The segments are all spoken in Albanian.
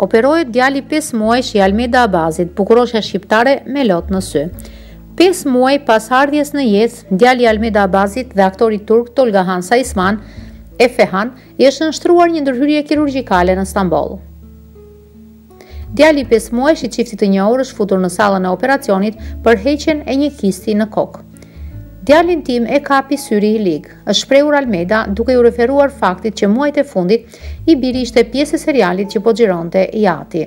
Operohet djali 5 muajsh i Almeda Abazit, bukuroshja shqiptare me lot në sy. 5 muaj pas ardhjes në jetë, djali Almeda Abazit dhe aktori turk Tolgahan Sayisman, Efehan, i është nënshtruar një ndërhyrje kirurgjikale në Stamboll. Djali pesë muajsh i çiftit të njohur është futur në sallën e operacionit për heqjen e një kisti në kokë. Djalin tim e kapi syri i lig, është shprehur Almeda duke iu referuar faktit që muajt e fundit i biri ishte pjesë e serialit që po xhironte i ati.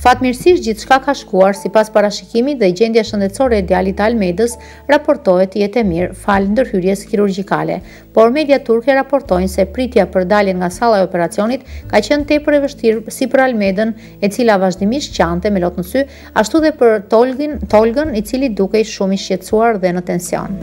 Fatmirësisht gjithçka ka shkuar sipas parashikimit dhe gjendja shëndetësore e djalit të Almedës raportohet të jetë e mirë falë ndërhyrjes kirurgjikale, por mediat turke raportojnë se pritja për daljen nga salla e operacionit ka qenë tepër e vështirë si për Almedën e cila vazhdimisht qante me lot në sy, ashtu dhe për Tolgën i cili dukej shumë i shqetësuar dhe në tension.